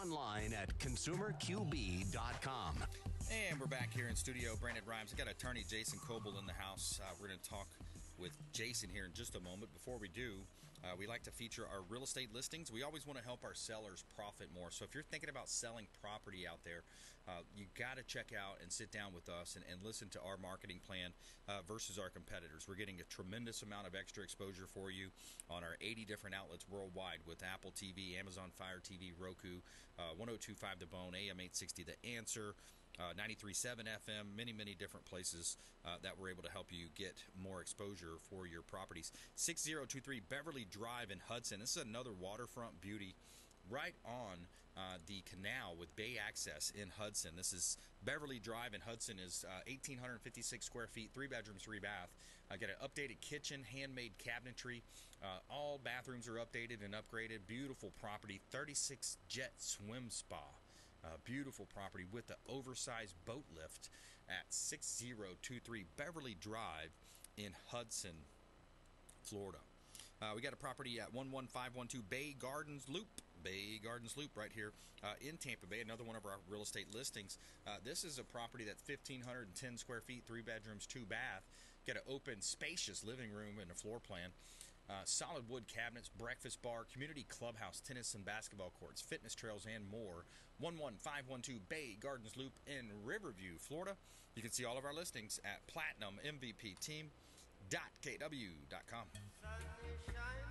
online at consumerqb.com. And we're back here in studio. Brandon Rimes. I got attorney Jason Kobal in the house. Uh, we're going to talk with Jason here in just a moment. Before we do, uh, we like to feature our real estate listings. We always want to help our sellers profit more. So if you're thinking about selling property out there, uh, you got to check out and sit down with us and, and listen to our marketing plan uh, versus our competitors. We're getting a tremendous amount of extra exposure for you on our 80 different outlets worldwide with Apple TV, Amazon Fire TV, Roku, uh, 1025 The Bone, AM 860 The Answer uh, 93.7 FM, many, many different places uh, that we're able to help you get more exposure for your properties. 6023 Beverly Drive in Hudson. This is another waterfront beauty right on uh, the canal with bay access in Hudson. This is Beverly Drive in Hudson is uh, 1,856 square feet, three bedrooms, three bath. I got an updated kitchen, handmade cabinetry. Uh, all bathrooms are updated and upgraded. Beautiful property, 36 jet swim spa. Uh, beautiful property with the oversized boat lift at 6023 Beverly Drive in Hudson, Florida. Uh, we got a property at 11512 Bay Gardens Loop. Bay Gardens Loop right here uh, in Tampa Bay, another one of our real estate listings. Uh, this is a property that's 1,510 square feet, three bedrooms, two bath. Got an open, spacious living room and a floor plan. Uh, solid wood cabinets, breakfast bar, community clubhouse, tennis and basketball courts, fitness trails, and more. 11512 Bay Gardens Loop in Riverview, Florida. You can see all of our listings at platinummvpteam.kw.com.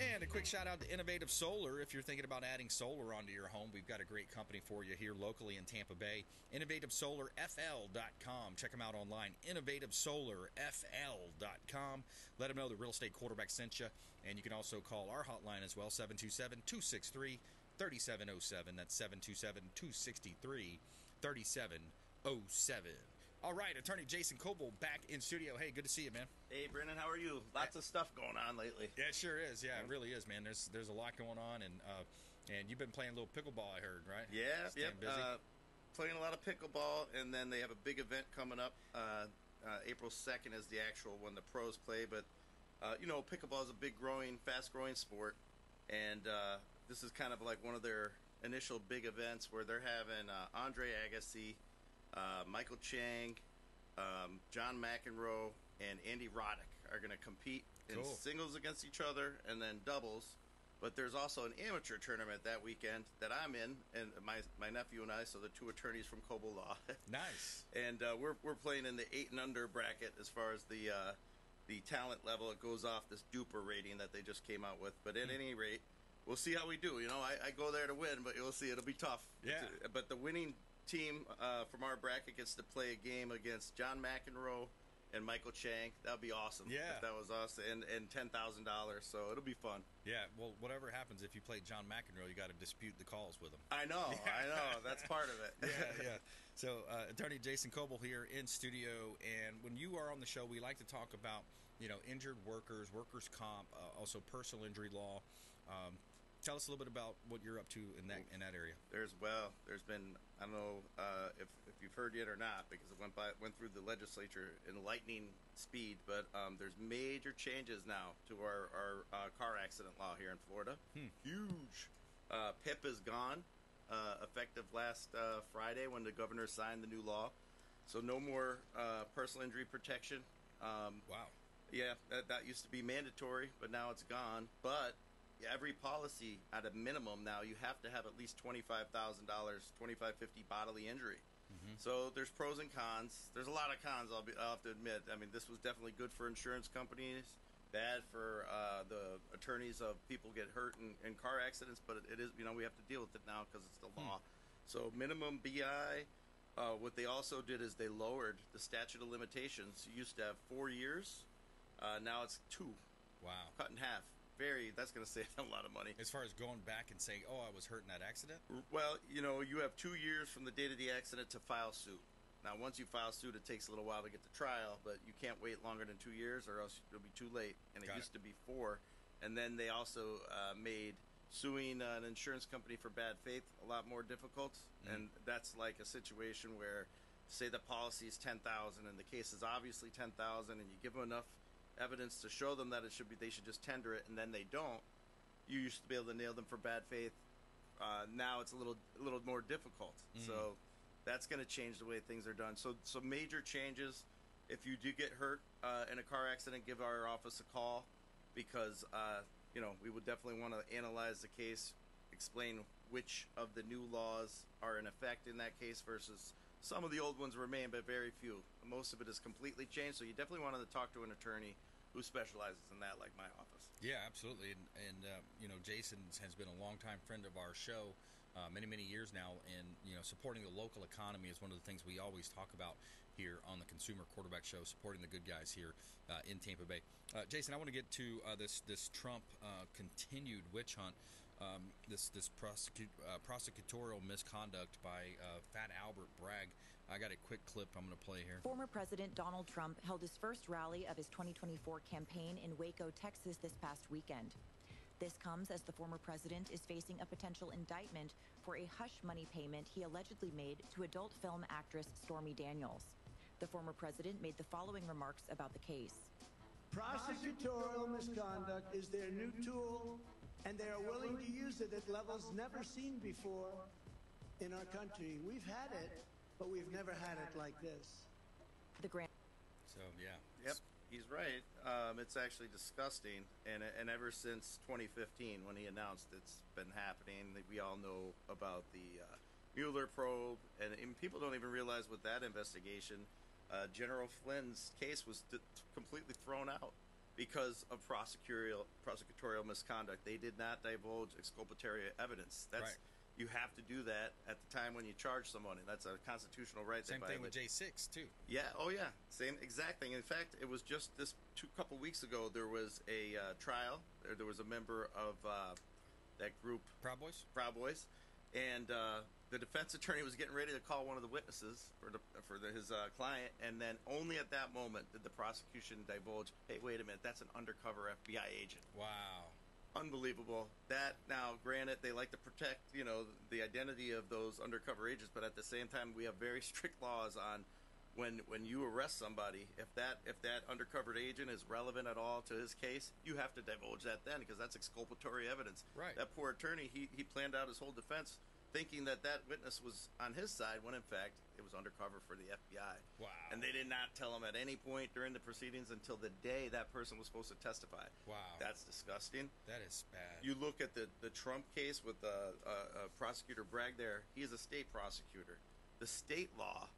And a quick shout out to Innovative Solar. If you're thinking about adding solar onto your home, we've got a great company for you here locally in Tampa Bay. InnovativeSolarFL.com. Check them out online. InnovativeSolarFL.com. Let them know the real estate quarterback sent you. And you can also call our hotline as well 727 263 3707. That's 727 263 3707. All right, attorney Jason Kobal back in studio. Hey, good to see you, man. Hey, Brendan, how are you? Lots of stuff going on lately. Yeah, it sure is. Yeah, it really is, man. There's there's a lot going on, and uh, and you've been playing a little pickleball, I heard, right? Yeah, Staying yep. busy. Uh, playing a lot of pickleball, and then they have a big event coming up. Uh, uh, April second is the actual one the pros play, but uh, you know, pickleball is a big growing, fast growing sport, and uh, this is kind of like one of their initial big events where they're having uh, Andre Agassi, uh, Michael Chang, um, John McEnroe, and Andy Roddick are going to compete in Cool. singles against each other and then doubles. But there's also an amateur tournament that weekend that I'm in, and my my nephew and I, so the two attorneys from Kobal Law, nice. and uh, we're we're playing in the eight and under bracket as far as the uh, the talent level. It goes off this DUPR rating that they just came out with. But at any rate, we'll see how we do. You know, I, I go there to win, but you'll see it'll be tough. Yeah. But the winning team uh, from our bracket gets to play a game against John McEnroe and Michael Chang. That would be awesome. Yeah. if that was us, and and ten thousand dollars. So it'll be fun. Yeah, well, whatever happens, if you play John McEnroe, you got to dispute the calls with him. I know, I know. That's part of it. yeah, yeah. So, uh, attorney Jason Kobal here in studio, and when you are on the show, we like to talk about you know injured workers, workers' comp, uh, also personal injury law. Um, tell us a little bit about what you're up to in that in that area. There's well, there's been I don't know uh, if if you've heard yet or not because it went by went through the legislature in lightning speed, but um, there's major changes now to our our uh, car accident law here in Florida. Hmm. Huge. Uh, PIP is gone, uh, effective last uh, Friday when the governor signed the new law. So no more uh, personal injury protection. Um, Wow. yeah, that, that used to be mandatory, but now it's gone. But every policy, at a minimum now, you have to have at least twenty-five thousand dollars, twenty-five fifty bodily injury. So there's pros and cons. There's a lot of cons. I'll be. I'll have to admit. I mean, this was definitely good for insurance companies. Bad for uh, the attorneys of people get hurt in, in car accidents, but it, it is. You know, we have to deal with it now because it's the law. So minimum BI. Uh, what they also did is they lowered the statute of limitations. You used to have four years. Uh, now it's two, Wow. cut in half. Very. That's going to save a lot of money. As far as going back and saying, "Oh, I was hurt in that accident," Well, you know, you have two years from the date of the accident to file suit. Now, once you file suit, it takes a little while to get to trial, but you can't wait longer than two years, or else it'll be too late. And it Got used to be four. And then they also uh, made suing an insurance company for bad faith a lot more difficult. And that's like a situation where, say, the policy is ten thousand, and the case is obviously ten thousand, and you give them enough evidence to show them that it should be, they should just tender it, and then they don't you used to be able to nail them for bad faith. Uh, now it's a little a little more difficult. So that's going to change the way things are done. So so major changes. If you do get hurt uh, in a car accident, give our office a call because uh, you know we would definitely want to analyze the case, explain which of the new laws are in effect in that case versus some of the old ones remain, but very few. Most of it is completely changed. So you definitely want to talk to an attorney who specializes in that, like my office. Yeah, absolutely. And, and uh, you know, Jason has been a longtime friend of our show. Uh, many many years now, and you know, supporting the local economy is one of the things we always talk about here on the Consumer Quarterback Show. Supporting the good guys here uh, in Tampa Bay. Uh, Jason, I want to get to uh, this this Trump uh, continued witch hunt. Um, this this prosecu- uh, prosecutorial misconduct by uh, Fat Albert Bragg. I got a quick clip I'm going to play here. Former President Donald Trump held his first rally of his 2024 campaign in Waco, Texas this past weekend. This comes as the former president is facing a potential indictment for a hush money payment he allegedly made to adult film actress Stormy Daniels. The former president made the following remarks about the case. Prosecutorial misconduct is their new tool, and they are willing to use it at levels never seen before in our country. We've had it, but we've never had it like this. The grand So yeah, Yep, he's right. Um, it's actually disgusting, and and ever since 2015, when he announced it's been happening, we all know about the uh, Mueller probe, and, and people don't even realize with that investigation, uh, General Flynn's case was d- completely thrown out because of prosecutorial prosecutorial misconduct. They did not divulge exculpatory evidence. That's Right. you have to do that at the time when you charge someone, and that's a constitutional right. same thing with. J6 too. Yeah. Oh, yeah. Same exact thing. In fact, it was just this two couple weeks ago. There was a uh, trial. There, there was a member of uh, that group, Proud Boys. Proud Boys, and uh, the defense attorney was getting ready to call one of the witnesses for the, for the, his uh, client, and then only at that moment did the prosecution divulge, "Hey, wait a minute, that's an undercover FBI agent." Wow. unbelievable. That now, granted, they like to protect you know the identity of those undercover agents, but at the same time, we have very strict laws on when when you arrest somebody. If that if that undercover agent is relevant at all to his case, you have to divulge that then because that's exculpatory evidence. Right. That poor attorney, he he planned out his whole defense thinking that that witness was on his side when in fact it was undercover for the FBI. Wow. And they did not tell him at any point during the proceedings until the day that person was supposed to testify. Wow. That's disgusting. that is bad. You look at the, the Trump case with the uh, uh, prosecutor Bragg there, he is a state prosecutor. The state law,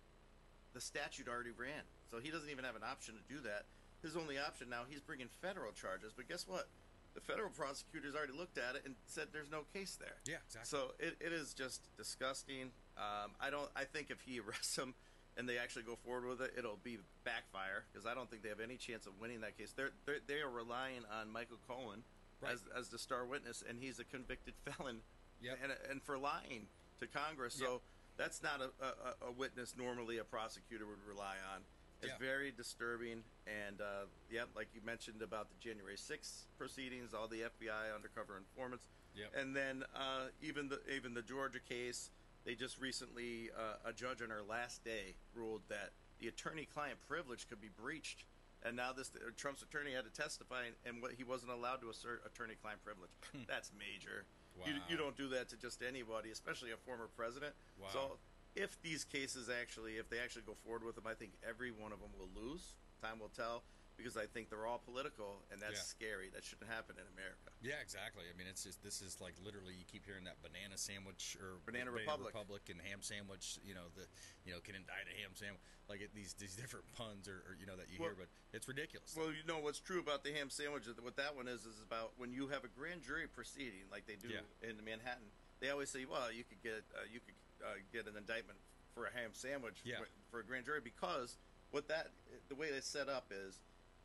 the statute already ran. So he doesn't even have an option to do that. His only option now, he's bringing federal charges. But guess what? The federal prosecutors already looked at it and said there's no case there. Yeah, exactly. So it, it is just disgusting. Um, I don't. I think if he arrests him and they actually go forward with it, it'll be backfire because I don't think they have any chance of winning that case. They're, they're they are relying on Michael Cohen Right. as as the star witness, and he's a convicted felon, Yep. and and for lying to Congress. So that's not a, a, a witness normally a prosecutor would rely on. It's Yeah. very disturbing, and uh, yeah, like you mentioned about the January 6th proceedings, all the FBI undercover informants, Yep. and then uh, even the even the Georgia case, they just recently uh, a judge on her last day ruled that the attorney-client privilege could be breached, and now this uh, Trump's attorney had to testify, and, what he wasn't allowed to assert attorney-client privilege. That's major. You, you don't do that to just anybody, especially a former president. Wow. So if these cases actually, if they actually go forward with them, I think every one of them will lose. Time will tell because I think they're all political, and that's Yeah. scary. That shouldn't happen in America. Yeah, exactly. I mean, it's just this is like literally you keep hearing that banana sandwich or Banana Republic. and ham sandwich. You know the you know can indict a ham sandwich like it, these these different puns or, or you know that you hear, but it's ridiculous. Well, you know what's true about the ham sandwich. What that one is is about when you have a grand jury proceeding, like they do Yeah. in Manhattan. They always say, "Well, you could get uh, you could uh, get an indictment for a ham sandwich Yeah. for, a grand jury because what that the way they set up is."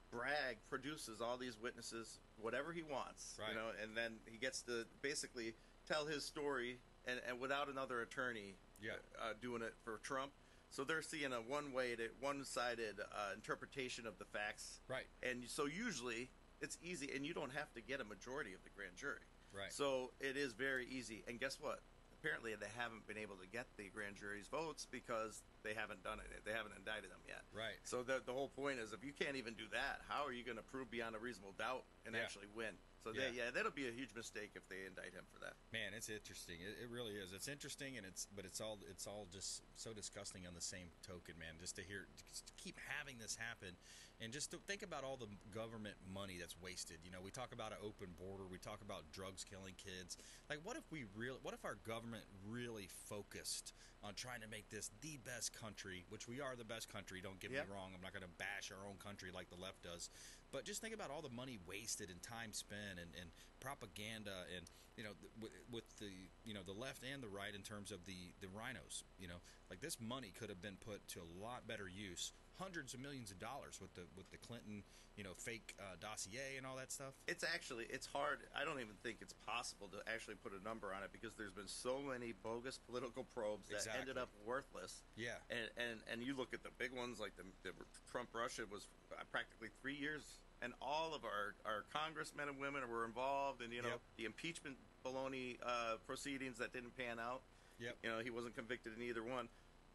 Bragg produces all these witnesses, whatever he wants, Right. you know, and then he gets to basically tell his story, and, and without another attorney, Yeah. uh, doing it for Trump. So they're seeing a one-way, one-sided uh, interpretation of the facts, Right. And so usually it's easy, and you don't have to get a majority of the grand jury, Right. So it is very easy. And guess what? Apparently, they haven't been able to get the grand jury's votes because they haven't done it. They haven't indicted them yet. Right. So the the whole point is, if you can't even do that, how are you going to prove beyond a reasonable doubt and Yeah. actually win? So Yeah. They, yeah, that'll be a huge mistake if they indict him for that. Man, it's interesting. It, it really is. It's interesting, and it's but it's all it's all just so disgusting on the same token, man. Just to hear, just to keep having this happen, and just to think about all the government money that's wasted. You know, we talk about an open border, we talk about drugs killing kids. Like, what if we real? What if our government really focused on trying to make this the best country, which we are the best country. Don't get Yeah. me wrong. I'm not going to bash our own country like the left does, but just think about all the money wasted and time spent and, and propaganda and you know th- with, with the you know the left and the right in terms of the the RINOs. You know, like this money could have been put to a lot better use. Hundreds of millions of dollars with the with the Clinton, you know, fake uh, dossier and all that stuff. It's actually it's hard. I don't even think it's possible to actually put a number on it because there's been so many bogus political probes that ended up worthless. Yeah. And and and you look at the big ones like the, the Trump Russia was uh, practically three years, and all of our our congressmen and women were involved, and you know Yep. the impeachment baloney uh, proceedings that didn't pan out. Yep. You know he wasn't convicted in either one.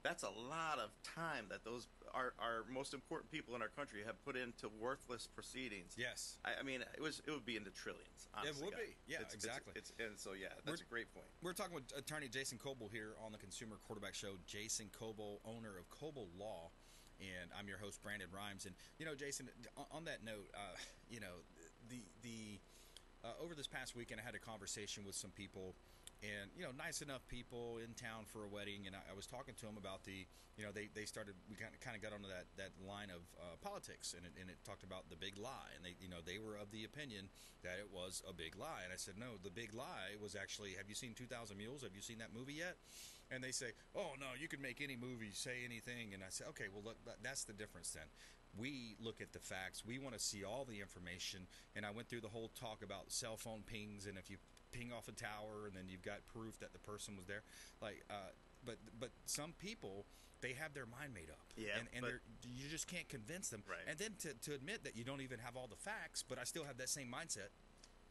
That's a lot of time that those our our most important people in our country have put into worthless proceedings. Yes. I, I mean, it was it would be in the trillions. Honestly, would God. be. Yeah, It's- it's- exactly. It's, and so yeah, that's We're- a great point. We're talking with attorney Jason Kobal here on the Consumer Quarterback Show. Jason Kobal, owner of Kobal Law, and I'm your host Brandon Rimes. And you know, Jason, on- on that note, uh, you know, the the uh, over this past weekend, I had a conversation with some people, and you know, nice enough people in town for a wedding, and I, I was talking to them about the, you know, they, they started, we kind of kind of got onto that that line of uh, politics, and it, and it talked about the big lie, and they, you know, they were of the opinion that it was a big lie, and I said, no, the big lie was actually, have you seen Two Thousand Mules? Have you seen that movie yet? And they say, oh no, you can make any movie, say anything, and I said, okay, well, look, that's the difference then we look at the facts. We want to see all the information. And I went through the whole talk about cell phone pings and if you ping off a tower and then you've got proof that the person was there. Like, uh, but but some people they have their mind made up. Yeah, and, and but- you just can't convince them. Right. And then to, to admit that you don't even have all the facts, but I still have that same mindset.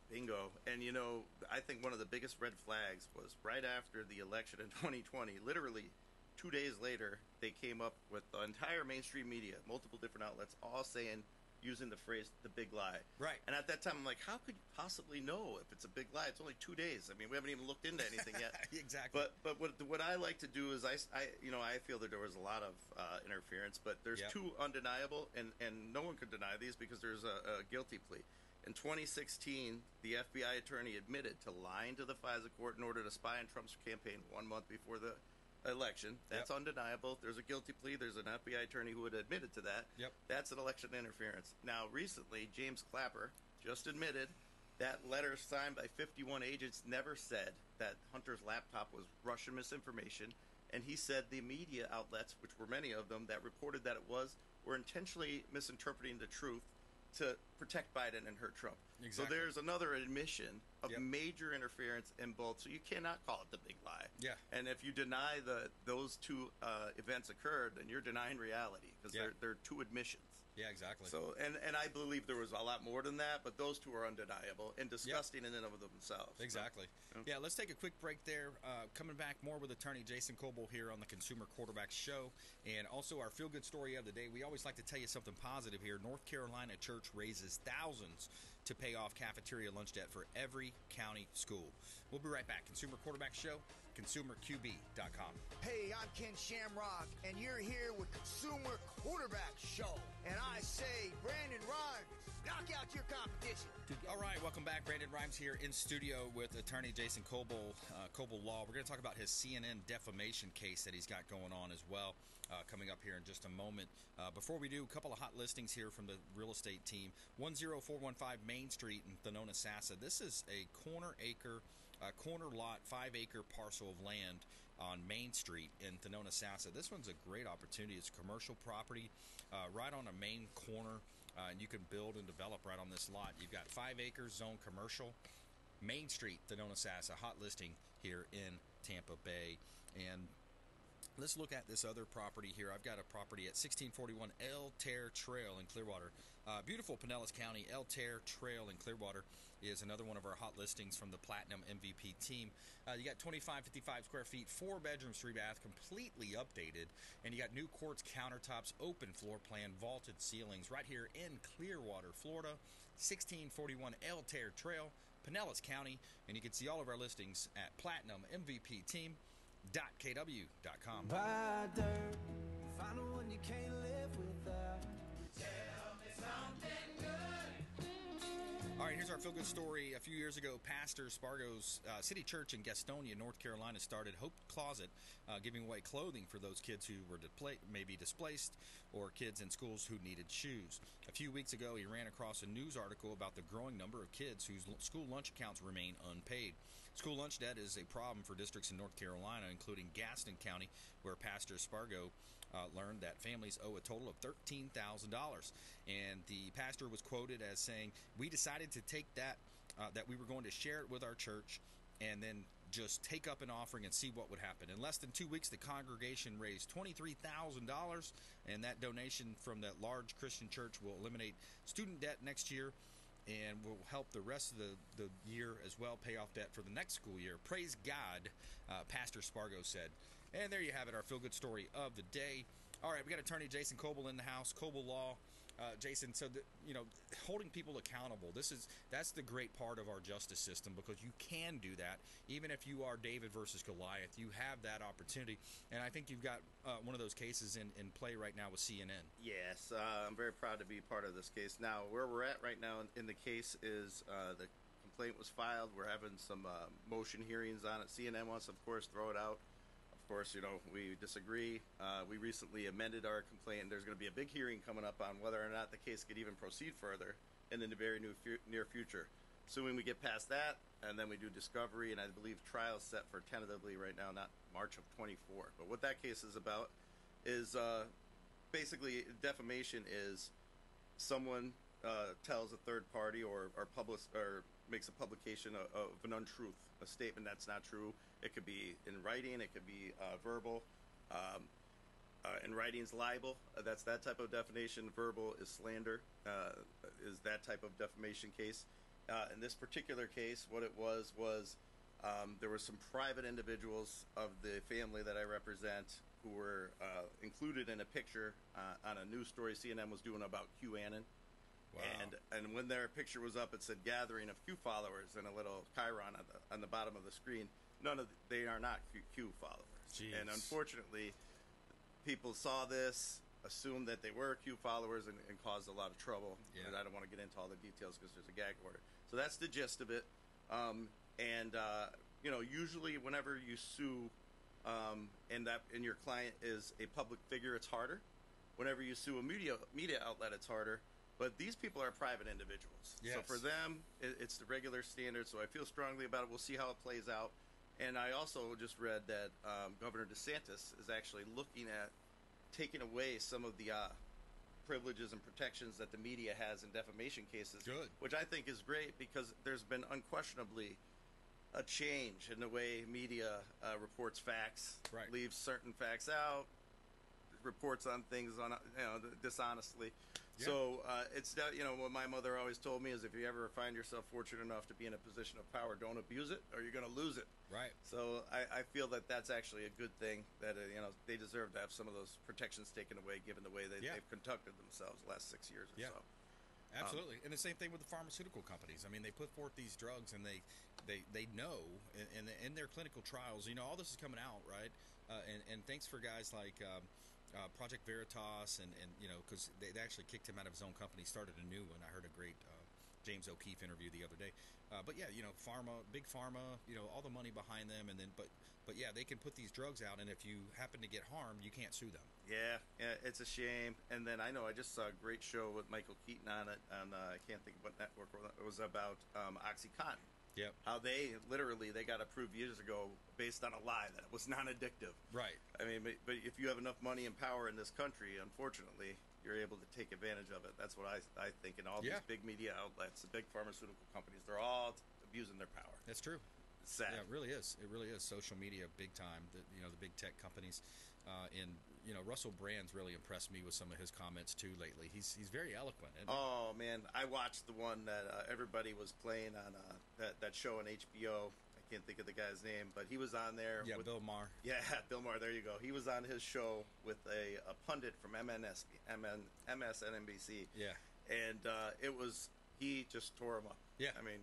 Bingo. And you know, I think one of the biggest red flags was right after the election in 2020. Literally, two days later, they came up with the entire mainstream media, multiple different outlets, all saying, using the phrase "the big lie." Right. And at that time, I'm like, how could you possibly know if it's a big lie? It's only two days. I mean, we haven't even looked into anything yet. exactly. But but what what I like to do is I, I you know I feel that there was a lot of uh, interference, but there's Yep. two undeniable, and and no one could deny these because there's a, a guilty plea. In 2016, the FBI attorney admitted to lying to the FISA court in order to spy on Trump's campaign one month before the election. That's Yep. undeniable. There's a guilty plea. There's an FBI attorney who had admitted to that. Yep. That's an election interference. Now, recently, James Clapper just admitted that letter signed by 51 agents never said that Hunter's laptop was Russian misinformation, and he said the media outlets, which were many of them, that reported that it was, were intentionally misinterpreting the truth to protect Biden and hurt Trump. Exactly. So there's another admission of Yep. major interference in both. So you cannot call it the big lie. Yeah. And if you deny that those two uh, events occurred, then you're denying reality because Yeah. they're, they're two admissions. Yeah, exactly. So, and, and I believe there was a lot more than that, but those two are undeniable and disgusting in and of themselves. Exactly. Yeah, let's take a quick break there. Uh, coming back more with attorney Jason Kobal here on the Consumer Quarterback Show. And also our feel good story of the day. We always like to tell you something positive here. North Carolina Church raises thousands to pay off cafeteria lunch debt for every county school. We'll be right back. Consumer Quarterback Show, consumerqb.com. Hey, I'm Ken Shamrock, and you're here with Consumer Quarterback Show. And I say, Brandon Rimes, knock out your competition. All right, welcome back. Brandon Rimes here in studio with attorney Jason Kobal, uh, Kobal Law. We're going to talk about his CNN defamation case that he's got going on as well, uh, coming up here in just a moment. Uh, before we do, a couple of hot listings here from the real estate team. 10415 Main Street in Thonotosassa. This is a corner acre, uh, corner lot, five acre parcel of land on Main Street in Thonotosassa. This one's a great opportunity. It's commercial property uh, right on a main corner uh, and you can build and develop right on this lot. You've got five acres, zone commercial, Main Street, Thonotosassa, hot listing here in Tampa Bay, and Let's look at this other property here. I've got a property at 1641 El Terre Trail in Clearwater. Uh, beautiful Pinellas County. El Terre Trail in Clearwater is another one of our hot listings from the Platinum MVP team. Uh, you got 25, 55 square feet, four bedrooms, three bath, completely updated. And you got new quartz countertops, open floor plan, vaulted ceilings right here in Clearwater, Florida. 1641 El Terre Trail, Pinellas County. And you can see all of our listings at PlatinumMVPTeam.kw.com. Buy dirt, All right, here's our feel good story. A few years ago, Pastor Spargo's uh, City Church in Gastonia, North Carolina, started Hope Closet, uh, giving away clothing for those kids who were depla- maybe displaced or kids in schools who needed shoes. A few weeks ago, he ran across a news article about the growing number of kids whose l- school lunch accounts remain unpaid. School lunch debt is a problem for districts in North Carolina, including Gaston County, where Pastor Spargo uh, learned that families owe a total of $13,000. And the pastor was quoted as saying, We decided to take that, uh, that we were going to share it with our church and then just take up an offering and see what would happen. In less than two weeks, the congregation raised $23,000, and that donation from that large Christian church will eliminate student debt next year and will help the rest of the, the year as well pay off debt for the next school year. Praise God, uh, Pastor Spargo said. And there you have it, our feel good story of the day. All right, we got attorney Jason Kobal in the house, Kobal Law. Uh, Jason, so the, you know, holding people accountable. This is that's the great part of our justice system because you can do that even if you are David versus Goliath. You have that opportunity, and I think you've got uh, one of those cases in, in play right now with CNN. Yes, uh, I'm very proud to be part of this case. Now, where we're at right now in, in the case is uh, the complaint was filed. We're having some uh, motion hearings on it. CNN wants, of course, throw it out. Course, you know we disagree. Uh, we recently amended our complaint. There's going to be a big hearing coming up on whether or not the case could even proceed further, in the very new fu- near future. Assuming we get past that, and then we do discovery, and I believe trial set for tentatively right now, not March of 24. But what that case is about is uh, basically defamation is someone uh, tells a third party or or public or makes a publication of, of an untruth, a statement that's not true. It could be in writing, it could be uh, verbal. Um, uh, in libel. Uh, that's that type of defamation. Verbal is slander. Uh, is that type of defamation case. Uh, in this particular case, what it was was um, there were some private individuals of the family that I represent who were uh, included in a picture uh, on a news story CNN was doing about QAnon. Wow. And and when their picture was up, it said gathering of Q followers and a little Chiron on the on the bottom of the screen. None of the, they are not Q, Q followers. Jeez. And unfortunately, people saw this, assumed that they were Q followers, and, and caused a lot of trouble. Yeah. And I don't want to get into all the details because there's a gag order. So that's the gist of it. Um, and uh, you know, usually whenever you sue, um, and that and your client is a public figure, it's harder. Whenever you sue a media media outlet, it's harder. But these people are private individuals. So for them, it, it's the regular standard. So I feel strongly about it. We'll see how it plays out. And I also just read that um, Governor DeSantis is actually looking at taking away some of the uh, privileges and protections that the media has in defamation cases. Good. Which I think is great because there's been unquestionably a change in the way media uh, reports facts, Right. leaves certain facts out, reports on things on you know dishonestly. Yeah. So uh, it's that you know what my mother always told me is if you ever find yourself fortunate enough to be in a position of power, don't abuse it or you're going to lose it. Right. So I, I feel that that's actually a good thing. That uh, you know they deserve to have some of those protections taken away, given the way they, Yeah. they've conducted themselves the last six years or Yeah. so. Absolutely, and the same thing with the pharmaceutical companies. I mean, they put forth these drugs, and they they they know in, in, in their clinical trials. You know, all this is coming out, right? Uh, and and thanks for guys like. Um, uh, Project Veritas, and, and you know, because they, they actually kicked him out of his own company, started a new one. I heard a great uh, James O'Keefe interview the other day. Uh, but yeah, you know, pharma, big pharma, you know, all the money behind them, and then but but yeah, they can put these drugs out, and if you happen to get harmed, you can't sue them. Yeah, yeah, it's a shame. And then I know I just saw a great show with Michael Keaton on it. On uh, I can't think of what network it was about um, OxyContin. Yep. How they literally they got approved years ago based on a lie that it was non-addictive. Right. I mean, but, but if you have enough money and power in this country, unfortunately, you're able to take advantage of it. That's what I, I think. And all Yeah. these big media outlets, the big pharmaceutical companies, they're all abusing their power. That's true. It's sad. Yeah, it really is. It really is social media big time. The, you know, the big tech companies. Uh, and you know, Russell Brand's really impressed me with some of his comments too lately. He's he's very eloquent. Oh man, I watched the one that uh, everybody was playing on uh, that that show on HBO. I can't think of the guy's name, but he was on there. yeah, with, Bill Maher. Yeah, Bill Maher. There you go. He was on his show with a, a pundit from MNS, MN, MSNBC. Yeah. and uh, it was he just tore him up. Yeah. I mean,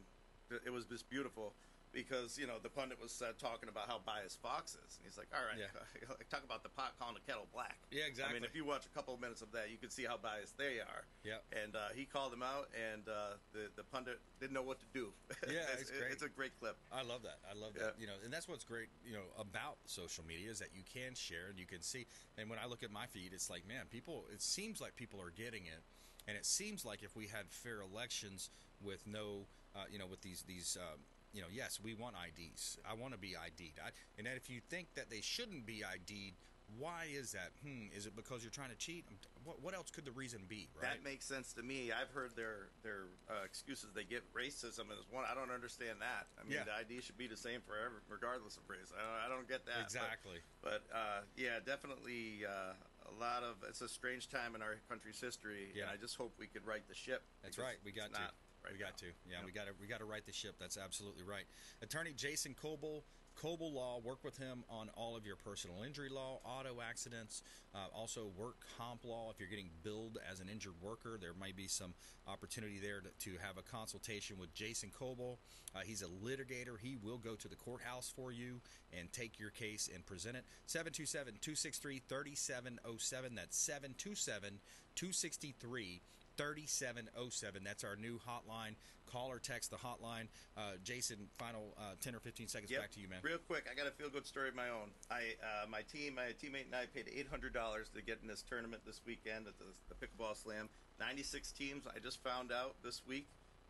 it was just beautiful because you know the pundit was uh, talking about how biased Fox is, and he's like, "All right, Yeah. talk about the pot calling the kettle black." Yeah, exactly. I mean, if you watch a couple of minutes of that, you can see how biased they are. Yep. And uh, he called them out, and uh, the the pundit didn't know what to do. Yeah, it's great. It's a great clip. I love that. I love Yeah. that. You know, and that's what's great. You know, about social media is that you can share and you can see. And when I look at my feed, it's like, man, people. It seems like people are getting it, and it seems like if we had fair elections with no, uh, you know, with these these. Um, you know, yes, we want IDs. I want to be ID'd. I, and that if you think that they shouldn't be ID'd, why is that? Hmm, is it because you're trying to cheat? What, what else could the reason be? Right? That makes sense to me. I've heard their their uh, excuses. They get racism as one. I don't understand that. I mean, Yeah. the ID should be the same for every, regardless of race. I don't, I don't get that. Exactly. But, uh, yeah, definitely uh, a lot of. It's a strange time in our country's history, Yeah. and I just hope we could right the ship. That's right. We got to. not right we got now. to. Yeah, Yep. we got to. We got to right the ship. That's absolutely right. Attorney Jason Kobal, Kobal Law. Work with him on all of your personal injury law, auto accidents, uh, also work comp law. If you're getting billed as an injured worker, there might be some opportunity there to, to have a consultation with Jason Kobal. Uh, he's a litigator. He will go to the courthouse for you and take your case and present it. 727 263 3707. That's 727 263 3707. That's our new hotline. Call or text the hotline. Uh, Jason, final uh, 10 or 15 seconds Yep. back to you, man. Real quick, I got a feel good story of my own. I, uh, my team, my teammate and I paid eight hundred dollars to get in this tournament this weekend at the, the pickleball slam. Ninety six teams. I just found out this week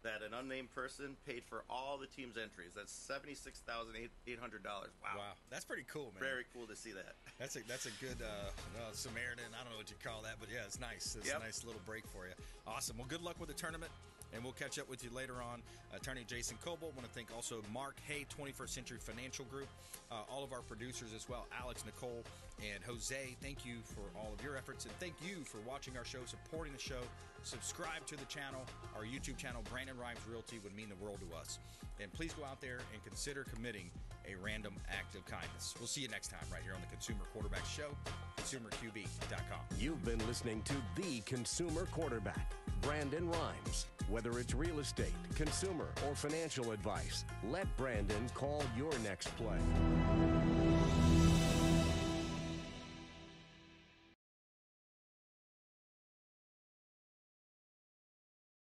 that an unnamed person paid for all the team's entries. That's seventy six thousand eight hundred dollars. Wow. Wow, that's pretty cool, man. Very cool to see that. That's a that's a good uh, well, Samaritan. I don't know what you call that, but yeah, it's nice. It's Yep. a nice little break for you. Awesome. Well, good luck with the tournament, and we'll catch up with you later on. Attorney Jason Kobal. Want to thank also Mark Hay, 21st Century Financial Group, uh, all of our producers as well, Alex, Nicole, and Jose. Thank you for all of your efforts, and thank you for watching our show, supporting the show. Subscribe to the channel, our YouTube channel, Brandon Rimes Realty would mean the world to us. And please go out there and consider committing a random act of kindness. We'll see you next time right here on the Consumer Quarterback Show, consumerqb.com. You've been listening to The Consumer Quarterback, Brandon Rimes. Whether it's real estate, consumer, or financial advice, let Brandon call your next play.